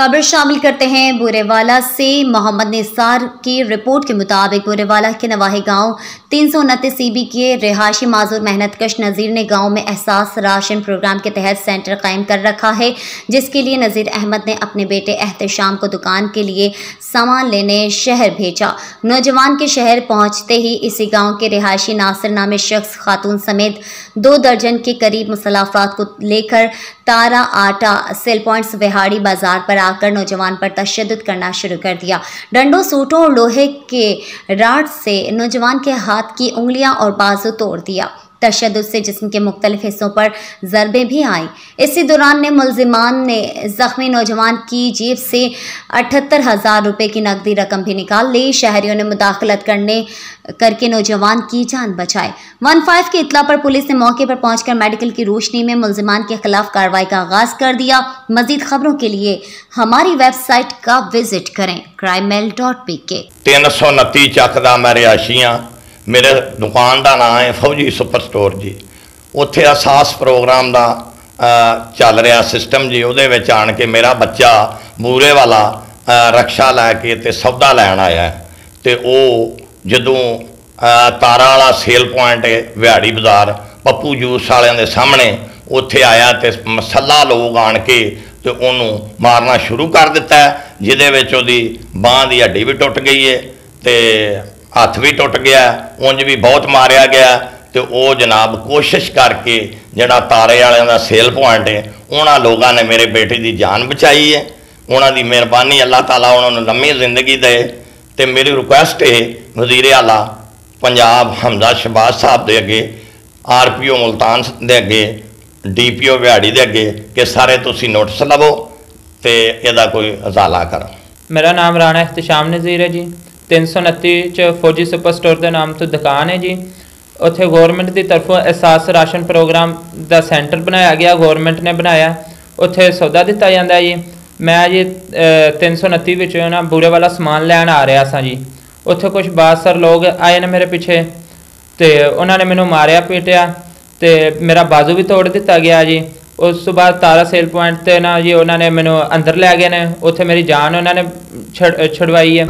खबर शामिल करते हैं। बुरेवाला से मोहम्मद निसार की रिपोर्ट के मुताबिक बुरेवाला के नवाही गाँव तीन सौ उनतीस सीबी के रिहायशी माजूर मेहनतकश नज़ीर ने गाँव में एहसास राशन प्रोग्राम के तहत सेंटर कायम कर रखा है, जिसके लिए नज़ीर अहमद ने अपने बेटे एहतशाम को दुकान के लिए सामान लेने शहर भेजा। नौजवान के शहर पहुँचते ही इसी गाँव के रिहायशी नासिर नामे शख्स खातून समेत दो दर्जन के करीब मुसलाफरात को लेकर तारा आटा, सेल पॉइंट्स बिहाड़ी बाज़ार पर आकर नौजवान पर तशद करना शुरू कर दिया। डंडों, सूटों और लोहे के राड से नौजवान के हाथ की उंगलियाँ और बाजू तोड़ दिया। तशद से जिसम के मुख्तलिफ़ हिस्सों पर ज़रबें भी आईं। इसी दौरान ने मुलजमान ने ज़ख्मी नौजवान की जेब से अठहत्तर हज़ार रुपये की नकदी रकम भी निकाल ली। शहरियों ने मुदाखलत करने, करके नौजवान की जान बचाई। वन फाइव की इतला पर पुलिस ने मौके पर पहुंचकर मेडिकल की रोशनी में मुलजमान के खिलाफ कार्रवाई का आगाज़ कर दिया। मजीद खबरों के लिए हमारी वेबसाइट का विज़िट करें क्राइमेल डॉट पी के तीन सौ नती चक का ਮੇਰੇ ਦੁਕਾਨ ਦਾ ਨਾਮ ਹੈ ਫੌਜੀ ਸੁਪਰ ਸਟੋਰ ਜੀ ਉੱਥੇ ਅਸਾਸ ਪ੍ਰੋਗਰਾਮ ਦਾ ਚੱਲ ਰਿਹਾ ਸਿਸਟਮ ਜੀ ਉਹਦੇ ਵਿੱਚ ਆਣ ਕੇ ਮੇਰਾ ਬੱਚਾ ਮੂਰੇ ਵਾਲਾ ਰਕਸ਼ਾ ਲੈ ਕੇ ਤੇ ਸੌਦਾ ਲੈਣ ਆਇਆ ਹੈ। ਤੇ ਉਹ ਜਦੋਂ ਅ, ਤਾਰਾਂ ਵਾਲਾ ਸੇਲ ਪੁਆਇੰਟ ਹੈ ਵਿਹਾੜੀ ਬਾਜ਼ਾਰ ਪੱਪੂ ਜੂਸ ਵਾਲਿਆਂ ਦੇ ਸਾਹਮਣੇ ਉੱਥੇ ਆਇਆ ਤੇ ਮਸੱਲਾ ਲੋਕ ਆਣ ਕੇ ਤੇ ਉਹਨੂੰ ਮਾਰਨਾ ਸ਼ੁਰੂ ਕਰ ਦਿੱਤਾ ਜਿਹਦੇ ਵਿੱਚ ਉਹਦੀ ਬਾਹ ਦੀ ਹੱਡੀ ਵੀ ਟੁੱਟ ਗਈ ਹੈ ਤੇ ਹੱਥ ਵੀ ਟੁੱਟ ਗਿਆ, ਉਂਝ ਵੀ ਬਹੁਤ ਮਾਰਿਆ ਗਿਆ ਤੇ ਉਹ ਜਨਾਬ ਕੋਸ਼ਿਸ਼ ਕਰਕੇ ਜਿਹੜਾ ਤਾਰੇ ਵਾਲਿਆਂ ਦਾ ਸੇਲ ਪੁਆਇੰਟ ਹੈ, ਉਹਨਾਂ ਲੋਕਾਂ ਨੇ ਮੇਰੇ ਬੇਟੇ ਦੀ ਜਾਨ ਬਚਾਈ ਹੈ। ਉਹਨਾਂ ਦੀ ਮਿਹਰਬਾਨੀ ਅੱਲਾਹ ਤਾਲਾ ਉਹਨਾਂ ਨੂੰ ਲੰਮੀ ਜ਼ਿੰਦਗੀ ਦੇ ਤੇ ਮੇਰੀ ਰਿਕੁਐਸਟ ਹੈ, ਵਜ਼ੀਰ ਆਲਾ ਪੰਜਾਬ ਹਮਜ਼ਾ ਸ਼ਬਾਜ਼ ਸਾਹਿਬ ਦੇ ਅੱਗੇ ਆਰਪੀਓ ਮੁਲਤਾਨ ਦੇ ਅੱਗੇ ਡੀਪੀਓ ਵਿਹਾੜੀ ਦੇ ਅੱਗੇ ਕਿ ਸਾਰੇ ਤੁਸੀਂ ਨੋਟਿਸ ਲਵੋ ਤੇ ਇਹਦਾ ਕੋਈ ਅਜ਼ਾਲਾ ਕਰੋ। ਮੇਰਾ ਨਾਮ ਰਾਣਾ ਇhtisham ਨਜ਼ੀਰ ਹੈ ਜੀ। 329 ਚ ਫੌਜੀ ਸੁਪਰ ਸਟੋਰ ਦੇ ਨਾਮ ਤੋਂ ਦੁਕਾਨ ਹੈ ਜੀ। ਉੱਥੇ ਗਵਰਨਮੈਂਟ ਦੀ ਤਰਫੋਂ ਅਹਿਸਾਸ ਰਾਸ਼ਨ ਪ੍ਰੋਗਰਾਮ ਦਾ ਸੈਂਟਰ ਬਣਾਇਆ ਗਿਆ ਗਵਰਨਮੈਂਟ ਨੇ ਬਣਾਇਆ। ਉੱਥੇ ਸੌਦਾ ਦਿੱਤਾ ਜਾਂਦਾ ਜੀ। ਮੈਂ ਜੀ ਅਹ, 329 ਵਿੱਚ ਨਾ ਬੂਰੇ ਵਾਲਾ ਸਮਾਨ ਲੈਣ ਆ ਰਿਹਾ ਸਾਂ ਜੀ। ਉੱਥੇ ਕੁਝ ਬਾਸਰ ਲੋਕ ਆਏ ਨੇ ਮੇਰੇ ਪਿੱਛੇ ਤੇ ਉਹਨਾਂ ਨੇ ਮੈਨੂੰ ਮਾਰਿਆ ਪੀਟਿਆ ਤੇ ਮੇਰਾ ਬਾਜ਼ੂ ਵੀ ਤੋੜ ਦਿੱਤਾ ਗਿਆ ਜੀ। ਉਸ ਤੋਂ ਬਾਅਦ ਤਾਰਾ ਸੇਲ ਪੁਆਇੰਟ ਤੇ ਨਾ ਜੀ ਉਹਨਾਂ ਨੇ ਮੈਨੂੰ ਅੰਦਰ ਲੈ ਗਏ ਨੇ। ਉੱਥੇ ਮੇਰੀ ਜਾਨ ਉਹਨਾਂ ਨੇ ਛਡ- ਛੁਡਵਾਈ ਹੈ।